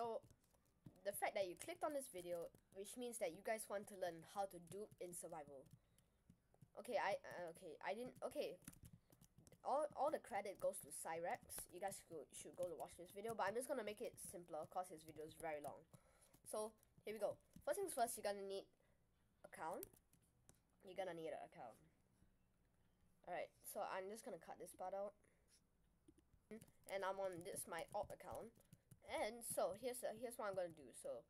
So, the fact that you clicked on this video, which means that you guys want to learn how to dupe in survival. Okay, I uh, okay, I didn't okay. All all the credit goes to Cyrex. You guys should, should go to watch this video, but I'm just gonna make it simpler cause his video is very long. So here we go. First things first, you're gonna need account. You're gonna need an account. Alright, so I'm just gonna cut this part out. And I'm on this my alt account. And so here's uh, here's what I'm gonna do. So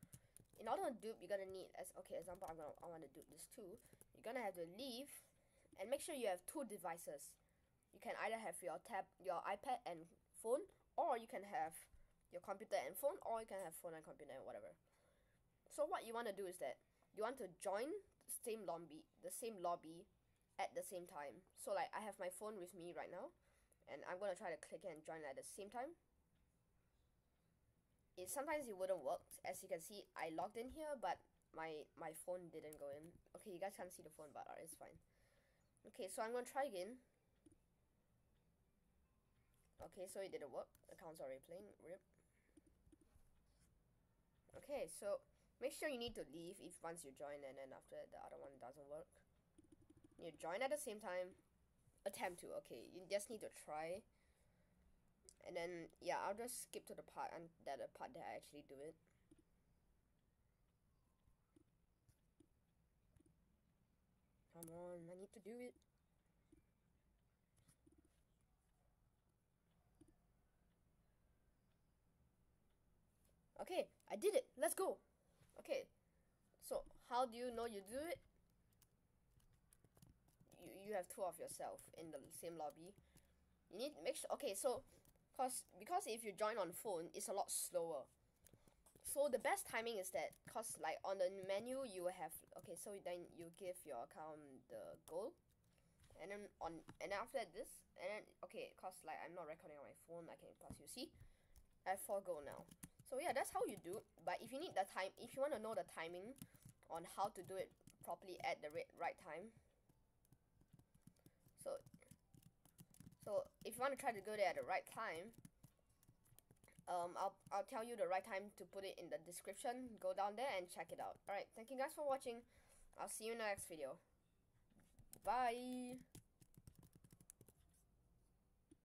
in order to dupe, you're gonna need as okay example. I'm gonna I want to dupe this too. You're gonna have to leave and make sure you have two devices. You can either have your tab, your iPad and phone, or you can have your computer and phone, or you can have phone and computer and whatever. So what you want to do is that you want to join the same lobby, the same lobby at the same time. So like I have my phone with me right now, and I'm gonna try to click and join at the same time it sometimes it wouldn't work. As you can see, I logged in here, but my my phone didn't go in. Okay, you guys can't see the phone, but uh, it's fine. Okay, so I'm gonna try again. Okay, so it didn't work. Account's already playing. Rip. Okay, so make sure you need to leave if once you join, and then after the other one doesn't work. You join at the same time. Attempt to. Okay, you just need to try and then yeah I'll just skip to the part and that the part that I actually do it. Come on I need to do it. Okay I did it. Let's go. Okay so how do you know you do it? You, you have two of yourself in the same lobby. You need to make sure okay so Cause because if you join on phone, it's a lot slower. So the best timing is that cause like on the menu you have okay, so then you give your account the goal, and then on and after that this and then okay, cause like I'm not recording on my phone, I can pass you see, I have four goal now. So yeah, that's how you do. But if you need the time, if you want to know the timing on how to do it properly at the right time, so so if you want to try to go there at the right time, um, I'll, I'll tell you the right time to put it in the description. Go down there and check it out. Alright, thank you guys for watching. I'll see you in the next video. Bye.